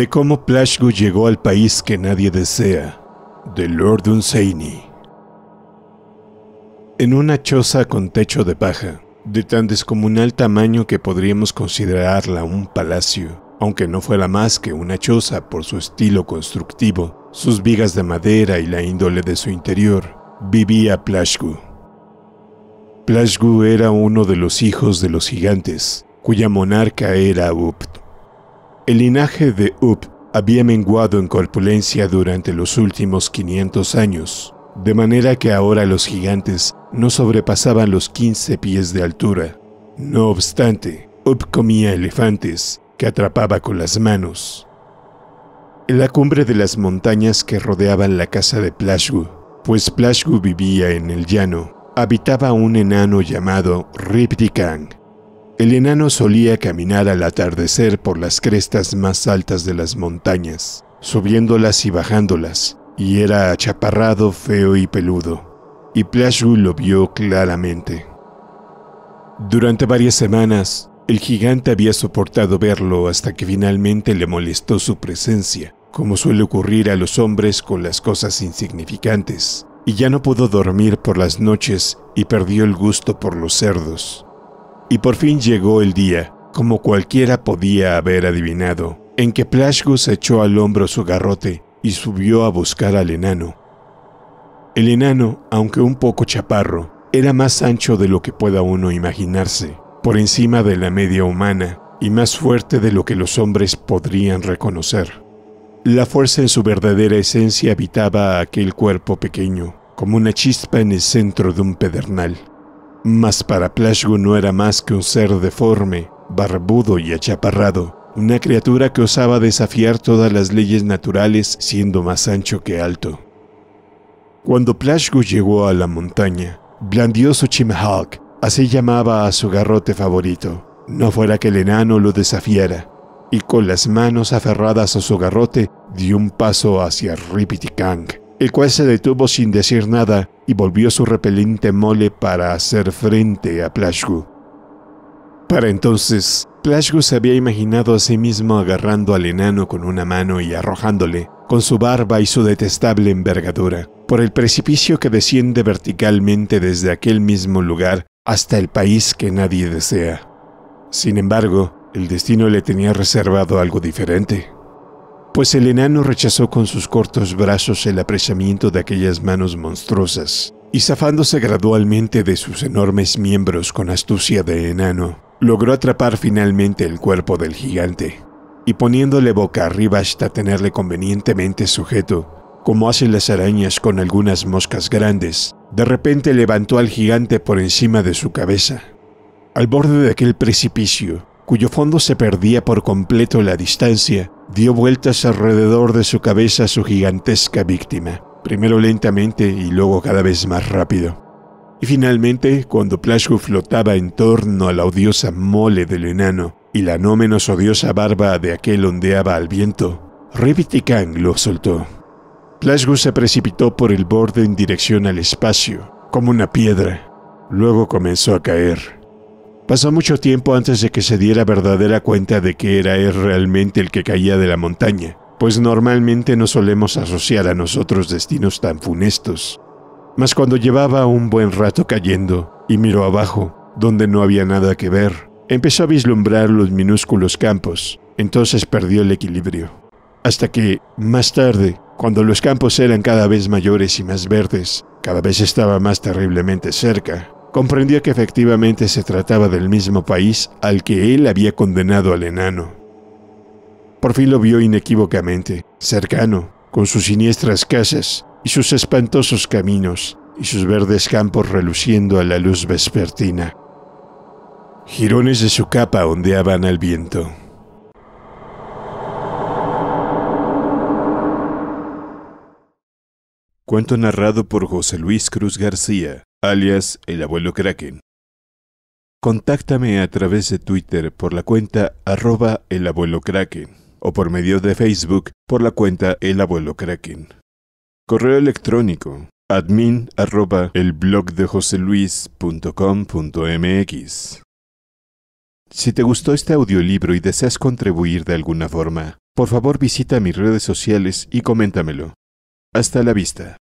de cómo Plashgu llegó al país que nadie desea, de Lord Unseini. En una choza con techo de paja, de tan descomunal tamaño que podríamos considerarla un palacio, aunque no fuera más que una choza por su estilo constructivo, sus vigas de madera y la índole de su interior, vivía Plashgu. Plashgu era uno de los hijos de los gigantes, cuya monarca era Upt. El linaje de Up había menguado en corpulencia durante los últimos 500 años, de manera que ahora los gigantes no sobrepasaban los 15 pies de altura. No obstante, Up comía elefantes que atrapaba con las manos. En la cumbre de las montañas que rodeaban la casa de Plashgu, pues Plashgu vivía en el llano, habitaba un enano llamado Riptikang. El enano solía caminar al atardecer por las crestas más altas de las montañas, subiéndolas y bajándolas, y era achaparrado, feo y peludo, y Plashgu lo vio claramente. Durante varias semanas, el gigante había soportado verlo hasta que finalmente le molestó su presencia, como suele ocurrir a los hombres con las cosas insignificantes, y ya no pudo dormir por las noches y perdió el gusto por los cerdos. Y por fin llegó el día, como cualquiera podía haber adivinado, en que Plashgus echó al hombro su garrote y subió a buscar al enano. El enano, aunque un poco chaparro, era más ancho de lo que pueda uno imaginarse, por encima de la media humana y más fuerte de lo que los hombres podrían reconocer. La fuerza en su verdadera esencia habitaba aquel cuerpo pequeño, como una chispa en el centro de un pedernal. Mas para Plashgu no era más que un ser deforme, barbudo y achaparrado, una criatura que osaba desafiar todas las leyes naturales siendo más ancho que alto. Cuando Plashgu llegó a la montaña, blandió su chimahawk, así llamaba a su garrote favorito, no fuera que el enano lo desafiara, y con las manos aferradas a su garrote dio un paso hacia Ripitikang, el cual se detuvo sin decir nada y volvió su repelente mole para hacer frente a Plashgu. Para entonces, Plashgu se había imaginado a sí mismo agarrando al enano con una mano y arrojándole, con su barba y su detestable envergadura, por el precipicio que desciende verticalmente desde aquel mismo lugar hasta el país que nadie desea. Sin embargo, el destino le tenía reservado algo diferente pues el enano rechazó con sus cortos brazos el apresamiento de aquellas manos monstruosas, y zafándose gradualmente de sus enormes miembros con astucia de enano, logró atrapar finalmente el cuerpo del gigante, y poniéndole boca arriba hasta tenerle convenientemente sujeto, como hacen las arañas con algunas moscas grandes, de repente levantó al gigante por encima de su cabeza. Al borde de aquel precipicio, cuyo fondo se perdía por completo la distancia, dio vueltas alrededor de su cabeza su gigantesca víctima, primero lentamente y luego cada vez más rápido. Y finalmente, cuando Plashgu flotaba en torno a la odiosa mole del enano y la no menos odiosa barba de aquel ondeaba al viento, Ripitikan lo soltó. Plashgu se precipitó por el borde en dirección al espacio, como una piedra. Luego comenzó a caer. Pasó mucho tiempo antes de que se diera verdadera cuenta de que era él realmente el que caía de la montaña, pues normalmente no solemos asociar a nosotros destinos tan funestos. Mas cuando llevaba un buen rato cayendo y miró abajo, donde no había nada que ver, empezó a vislumbrar los minúsculos campos, entonces perdió el equilibrio. Hasta que, más tarde, cuando los campos eran cada vez mayores y más verdes, cada vez estaba más terriblemente cerca, comprendió que efectivamente se trataba del mismo país al que él había condenado al enano. Por fin lo vio inequívocamente, cercano, con sus siniestras casas y sus espantosos caminos y sus verdes campos reluciendo a la luz vespertina. Jirones de su capa ondeaban al viento. Cuento narrado por José Luis Cruz García alias el abuelo Kraken. Contáctame a través de Twitter por la cuenta arroba el abuelo Kraken o por medio de Facebook por la cuenta el abuelo Kraken. Correo electrónico admin arroba el blog de Si te gustó este audiolibro y deseas contribuir de alguna forma, por favor visita mis redes sociales y coméntamelo. Hasta la vista.